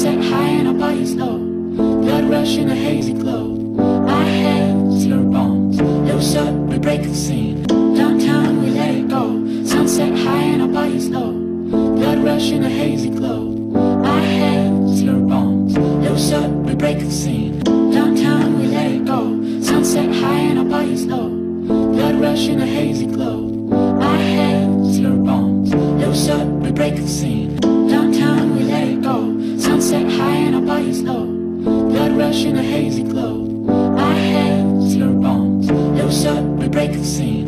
Sunset high and our bodies low. Blood rush in a hazy glow. Our hands, your bones. Loose up, we break the scene. Downtown, we let it go. Sunset high and our bodies low. Blood rush in a hazy glow. Our hands, your bones. Loose up, we break the scene. Downtown, we let it go. Sunset high and our bodies low. Blood rush in a hazy glow. Our hands, your bones. Loose up, we break the scene. Rush in a hazy glow. Our hands, your bones. Loose up, we break the scene.